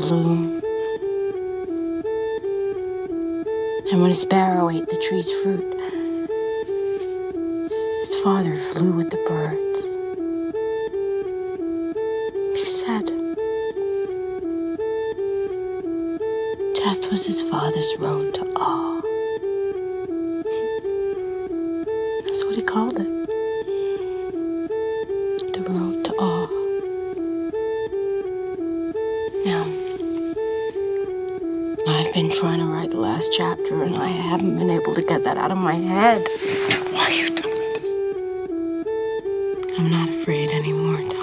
bloom. And when a sparrow ate the tree's fruit, his father flew with the birds. He said, Death was his father's road to awe. last chapter, and I haven't been able to get that out of my head. Why are you telling me this? I'm not afraid anymore.